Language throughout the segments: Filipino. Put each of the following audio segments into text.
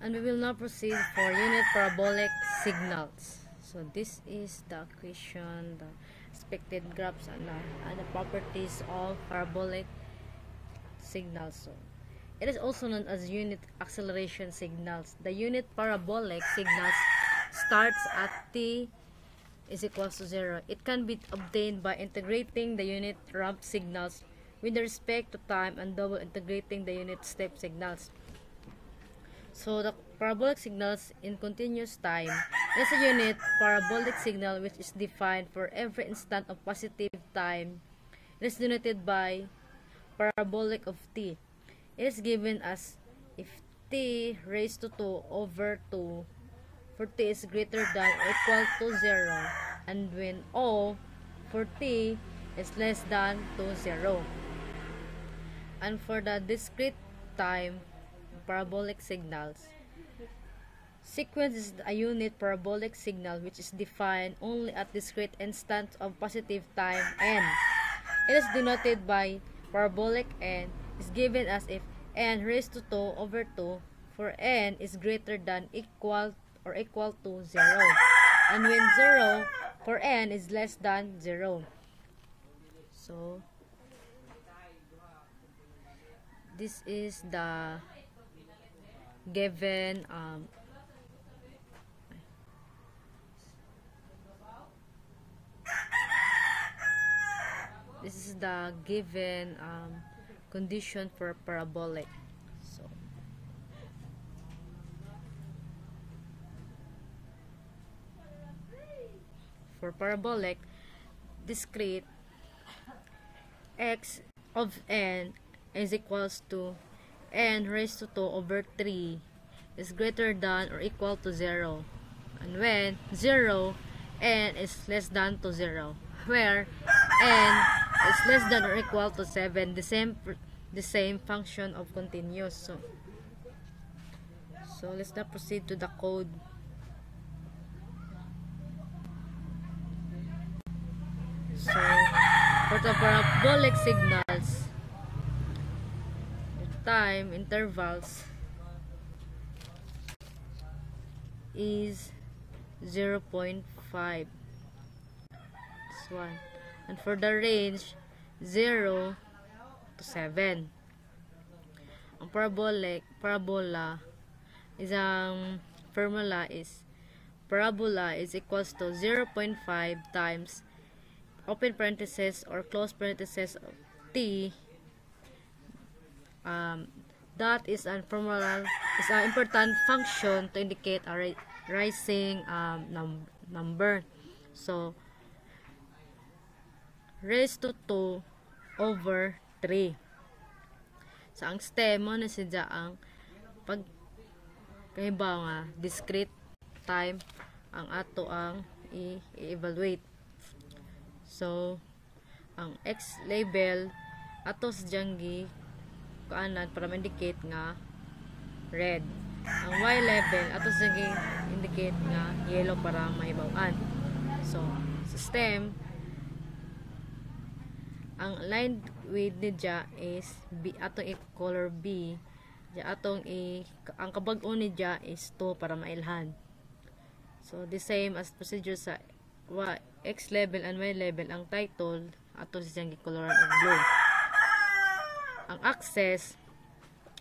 And we will now proceed for unit parabolic signals. So this is the equation, the expected graphs and the, and the properties of parabolic signals. So it is also known as unit acceleration signals. The unit parabolic signals starts at t is equals to 0. It can be obtained by integrating the unit ramp signals with respect to time and double integrating the unit step signals. So the parabolic signals in continuous time is a unit parabolic signal which is defined for every instant of positive time. It is denoted by parabolic of t. It is given as if t raised to 2 over 2 for t is greater than or equal to 0 and when o for t is less than to 0. And for the discrete time parabolic signals. Sequence is a unit parabolic signal which is defined only at discrete instants of positive time n. It is denoted by parabolic n is given as if n raised to 2 over 2 for n is greater than equal or equal to 0 and when 0 for n is less than 0. So, this is the given um, this is the given um, condition for parabolic. So for parabolic discrete x of n is equals to n raised to 2 over 3 is greater than or equal to 0. And when 0, n is less than to 0. Where n is less than or equal to 7, the same the same function of continuous. So, so let's now proceed to the code. So, for the parabolic signals, time intervals is 0.5 this one. And for the range 0 to 7 ang parabolic parabola is ang formula is parabola is equals to 0.5 times open parenthesis or close parenthesis of t um, that is an formula is an important function to indicate a rising um, num number. So raised to 2 over 3 so ang stem mo na siya ang pag kahibaw nga discrete time ang ato ang i-evaluate. So ang x label ato sa gi kaanan para ma-indicate nga red. Ang Y level ato sa indicate nga yellow para mahibaw-an. So, system ang line width ni ja is B atong i color B. Ja atong i ang kabag-o ni ja is 2 para mailhan. So, the same as procedure sa y, X level and Y level ang title ato siyang gi-coloran og blue ang access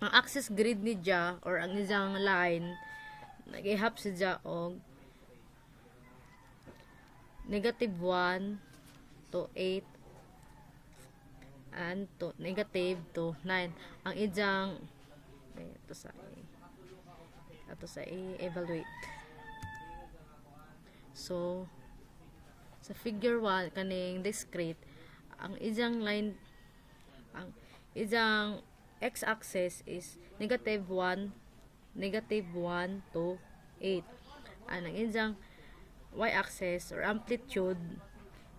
ang access grid ni Ja or ang isang line nagihap si Ja og negative 1 to 8 and to negative to 9 ang ijang ito sa ito sa i-evaluate. So sa figure 1 kaning discrete ang ijang line ang Isang x-axis is negative 1, negative 1 to 8. And ang isang y-axis or amplitude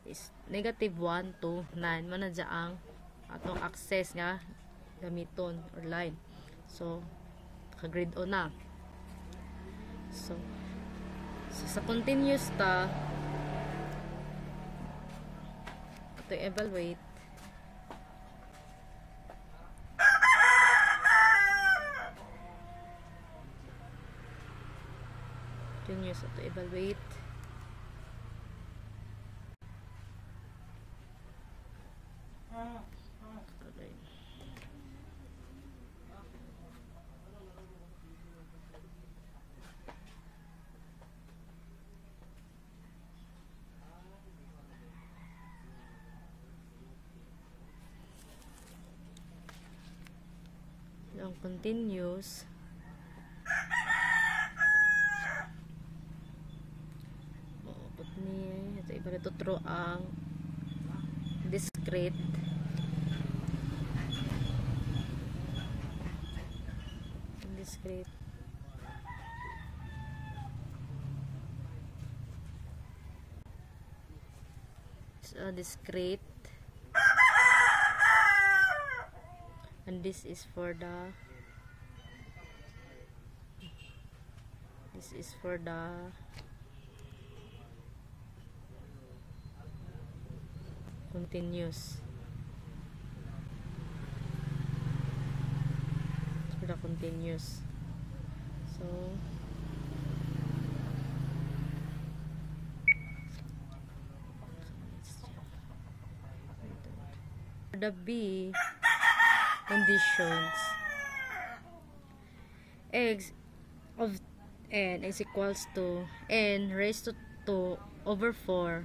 is negative 1 to 9. Manadya ang atong axis nga gamiton or line. So, ka-grade O na. So, so sa continuous ta, ito evaluate continuous to evaluate Okay. Ang continuous Maupot ni ito iba nito true ang discrete discrete so discrete and this is for the this is for the continuous. The continuous. So the B conditions. X of n is equals to n raised to 2 over 4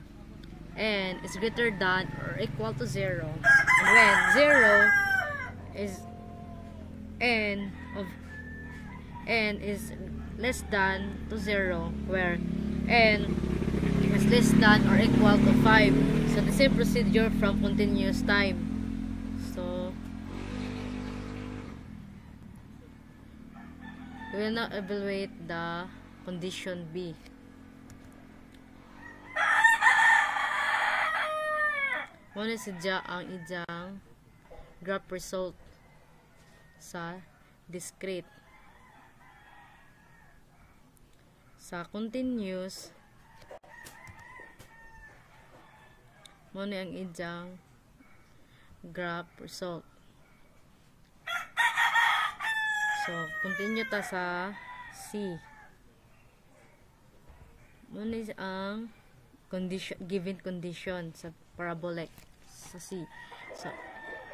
n is greater than or equal to 0 and when 0 is n of n is less than to 0 where n is less than or equal to 5 so the same procedure from continuous time. So we will now evaluate the condition B Muna sadya ang ijang graph result sa discrete. Sa continuous, muna ang ijang graph result. So, continue ta sa C. Muna ang condition, given condition sa parabolic sa C. So,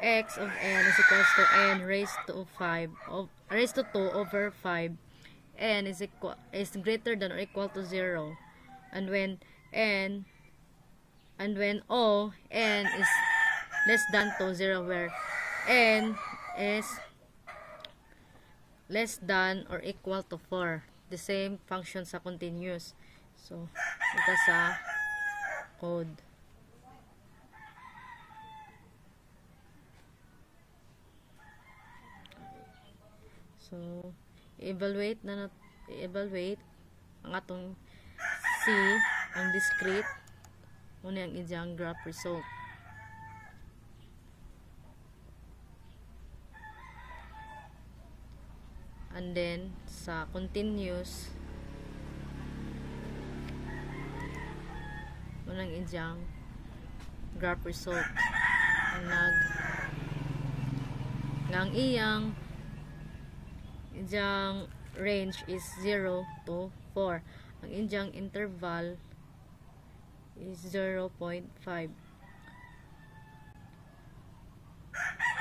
x of n is equals to n raised to 5 of raised to 2 over 5 n is equal is greater than or equal to 0 and when n and when o n is less than to 0 where n is less than or equal to 4 the same function sa continuous. So ito sa code So, evaluate na nat evaluate ang atong C, ang discrete, muna ang ijang graph result. And then, sa continuous, ang ijang graph result. Ang nag, ng iyang Injang range is 0 to 4. Ang injang interval is 0.5.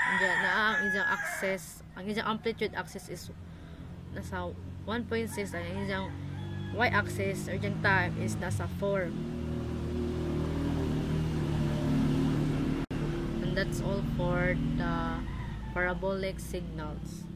Injang na ang injang axis, ang injang amplitude axis is nasa 1.6 ang injang y axis or injang time is nasa 4. That's all for the parabolic signals.